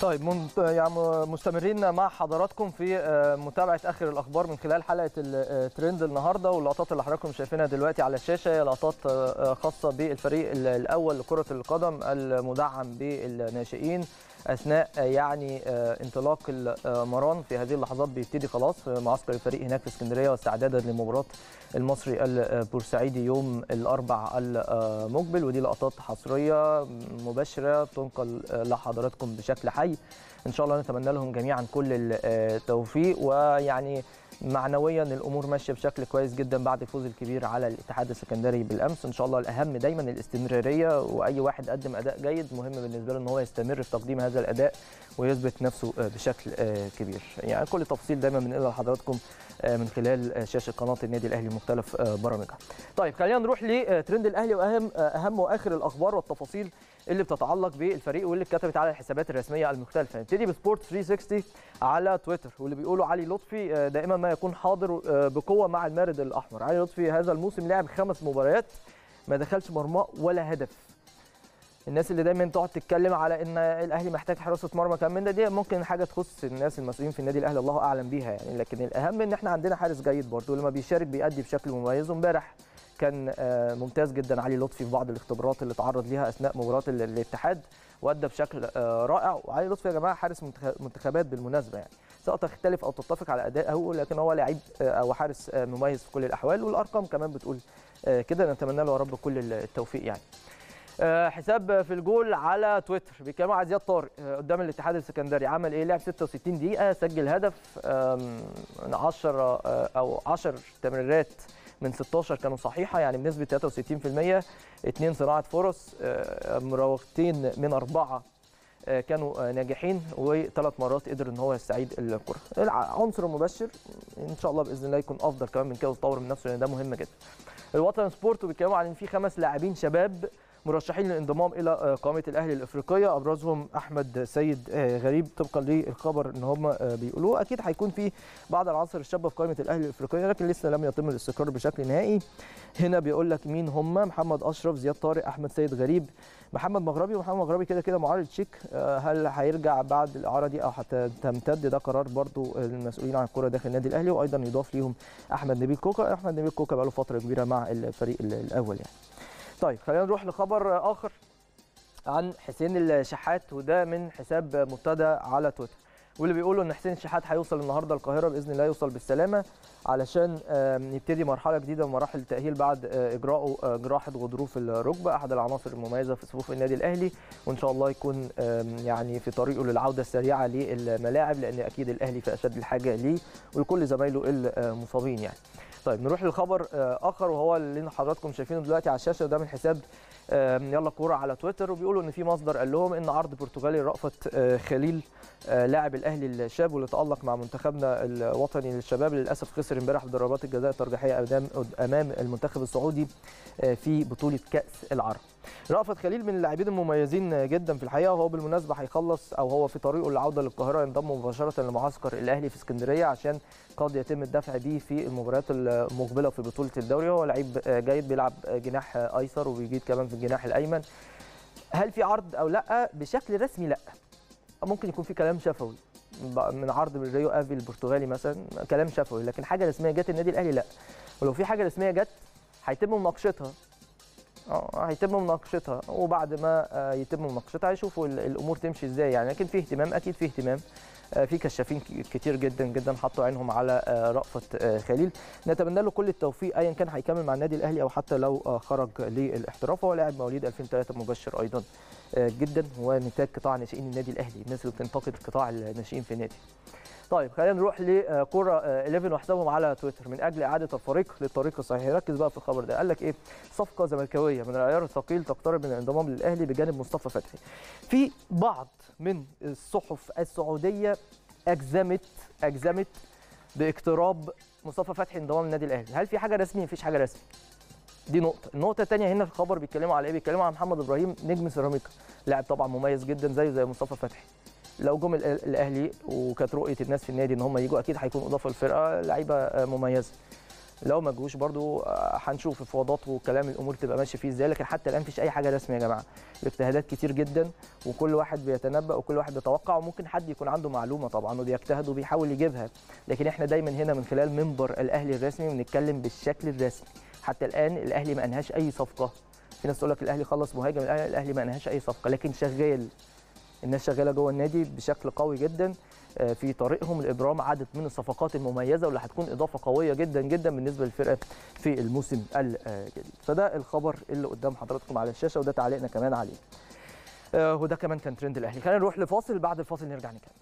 طيب. يعني مستمرين مع حضراتكم في آه، متابعة آخر الأخبار من خلال حلقة الترند النهارده واللقطات اللي حضراتكم شايفينها دلوقتي على الشاشة هي لقطات آه، خاصة بالفريق ال- الأول لكرة القدم المدعم بالناشئين أثناء آه، يعني آه، انطلاق المران في هذه اللحظات بيبتدي خلاص في معسكر الفريق هناك في اسكندرية واستعدادا لمباراة المصري البورسعيدي يوم الأربع المقبل ودي لقطات حصرية مباشرة تنقل لحضراتكم بشكل حي. إن شاء الله نتمنى لهم جميعا كل التوفيق. ويعني معنويا الأمور ماشية بشكل كويس جدا بعد الفوز الكبير على الاتحاد السكندري بالأمس. إن شاء الله الأهم دايما الاستمرارية وأي واحد قدم أداء جيد مهم بالنسبة له إن هو يستمر في تقديم هذا الأداء ويثبت نفسه بشكل كبير يعني كل تفصيل دايما بنقلها لحضراتكم من خلال شاشة قناة النادي الأهلي مختلف برامجها. طيب خلينا نروح لترند الأهلي وأهم أهم وآخر الأخبار والتفاصيل اللي بتتعلق بالفريق واللي اتكتبت على الحسابات الرسمية المختلفة. نبتدي بسبورت 360 على تويتر واللي بيقولوا علي لطفي دائما ما يكون حاضر بقوة مع المارد الأحمر. علي لطفي هذا الموسم لعب خمس مباريات ما دخلش مرمى ولا هدف. الناس اللي دايما تقعد تتكلم على إن الأهلي محتاج حراسة مرمى كمان من ده دي ممكن حاجة تخص الناس المسؤولين في النادي الأهلي الله أعلم بيها يعني. لكن الأهم إن إحنا عندنا حارس جيد برضه لما بيشارك بيأدي بشكل مميز. وإمبارح كان آه، ممتاز جدا علي لطفي في بعض الاختبارات اللي تعرض ليها أثناء مباراة ال- الاتحاد وأدى بشكل آه، رائع. وعلي لطفي يا جماعة حارس منتخ- منتخبات بالمناسبة يعني. سواء تختلف أو تتفق على ادائه لكن هو لعيب آه، أو حارس مميز في كل الأحوال. والأرقام كمان بتقول كده. نتمنى له يا رب كل التوفيق يعني. حساب في الجول على تويتر. بيتكلموا على زياد طارق آه، قدام الاتحاد السكندري. عمل إيه؟ لعب 66 دقيقة سجل هدف آم، من 10 آه، أو 10 تمريرات من 16 كانوا صحيحة يعني بنسبة 63% اثنين صناعة فرص آه، مراوغتين من أربعة آه، كانوا آه، ناجحين وثلاث مرات قدر إن هو يستعيد الكرة. العنصر المبشر إن شاء الله بإذن الله يكون أفضل كمان من كده ويطور من نفسه لأن ده مهم جدا. الوطن سبورت بيتكلموا عن إن في خمس لاعبين شباب مرشحين للانضمام إلى آه، قائمة الأهلي الإفريقية. أبرزهم أحمد سيد آه، غريب طبقا للخبر إن هم آه، بيقولوه. أكيد هيكون في بعض العناصر الشابة في قائمة الأهلي الإفريقية لكن لسه لم يتم الاستقرار بشكل نهائي. هنا بيقول لك مين هم؟ محمد أشرف زياد طارق أحمد سيد غريب محمد مغربي. ومحمد مغربي كده كده معارض شيك هل هيرجع بعد الإعارة دي أو هتمتد؟ ده قرار برضو المسؤولين عن الكرة داخل النادي الأهلي وأيضا يضاف ليهم أحمد نبيل كوكا. أحمد نبيل كوكا بقاله فترة كبيرة مع الفريق الأول يعني. طيب خلينا نروح لخبر آخر عن حسين الشحات وده من حساب مبتدى على تويتر واللي بيقولوا إن حسين الشحات هيوصل النهارده القاهرة بإذن الله يوصل بالسلامة علشان يبتدي مرحلة جديدة من مراحل التاهيل بعد آه، إجراءه آه، جراحة غضروف الركبة أحد العناصر المميزة في صفوف النادي الأهلي وإن شاء الله يكون يعني في طريقه للعودة السريعة للملاعب لأن أكيد الأهلي في أشد الحاجة ليه ولكل زمايله المصابين يعني. طيب نروح لخبر آه، آخر وهو اللي حضراتكم شايفينه دلوقتي على الشاشة ده من حساب يلا كورة على تويتر وبيقولوا إن في مصدر قال لهم إن عرض برتغالي رأفت آه، خليل آه، لاعب الأهلي الشاب واللي تألق مع منتخبنا الوطني للشباب للأسف خسر امبارح بضربات الجزاء الترجيحية أمام المنتخب السعودي في بطولة كأس العرب. رأفت خليل من اللاعبين المميزين جدا في الحقيقة وهو بالمناسبة هيخلص أو هو في طريقه للعودة للقاهرة ينضم مباشرة لمعسكر الأهلي في اسكندرية عشان قد يتم الدفع بيه في المباريات المقبلة في بطولة الدوري هو لعيب جيد بيلعب جناح أيسر وبيجيد كمان في الجناح الأيمن. هل في عرض أو لأ؟ بشكل رسمي لأ. ممكن يكون في كلام شفوي من عرض من ريو أفي البرتغالي مثلا كلام شفوي لكن حاجة رسمية جت النادي الأهلي لأ ولو في حاجة رسمية جت هيتم مناقشتها آه هيتم مناقشتها. وبعد ما آه، يتم مناقشتها هيشوفوا ال- الأمور تمشي إزاي. يعني لكن في اهتمام أكيد في اهتمام. آه، في كشافين كتير جدا جدا حطوا عينهم على آه، رأفت خليل. نتمنى له كل التوفيق ايا كان هيكمل مع النادي الأهلي أو حتى لو خرج للاحتراف. هو لاعب مواليد 2003 مبشر أيضا جدا. ونتاج قطاع ناشئين النادي الأهلي. الناس اللي بتنتقد قطاع الناشئين في النادي. طيب خلينا نروح لكرة 11 وحسابهم على تويتر. من أجل إعادة الفريق للطريق الصحيح ركز بقى في الخبر ده. قال لك إيه؟ صفقة زملكاوية من العيار الثقيل تقترب من الانضمام للأهلي بجانب مصطفى فتحي. في بعض من الصحف السعودية أجزمت أجزمت باقتراب مصطفى فتحي انضمام للنادي الأهلي. هل في حاجة رسمي؟ مفيش حاجة رسمي. دي نقطة، النقطة الثانية هنا في الخبر بيتكلموا على إيه؟ بيتكلموا على محمد إبراهيم نجم سيراميكا، لاعب طبعا مميز جدا زيه زي مصطفى فتحي. لو جم ال- الأهلي وكانت رؤية الناس في النادي إن هم يجوا أكيد هيكون إضافة للفرقة. لعيبة آه، مميزة. لو ما جوش برضو آه، هنشوف الفوضات وكلام الأمور تبقى ماشية فيه إزاي. لكن حتى الآن مفيش أي حاجة رسمية يا جماعة. الاجتهادات كتير جدا وكل واحد بيتنبأ وكل واحد بيتوقع وممكن حد يكون عنده معلومة طبعا وبيجتهد وبيحاول يجيبها. لكن إحنا دايما هنا من خلال منبر الأهلي الرسمي بنتكلم بالشكل الرسمي. حتى الآن الأهلي ما أنهاش أي صفقة. في ناس تقول لك الأهلي خلص مهاجم الأهلي ما أنهاش أي صفقة. لكن شغال. الناس شغالة جوه النادي بشكل قوي جدا آه، في طريقهم لإبرام عدد من الصفقات المميزة واللي هتكون إضافة قوية جدا جدا بالنسبة للفرقة في الموسم الجديد فده الخبر اللي قدام حضراتكم على الشاشة وده تعليقنا كمان عليه. آه، وده كمان كان ترند الأهلي. خلينا نروح لفاصل بعد الفاصل نرجع نكمل.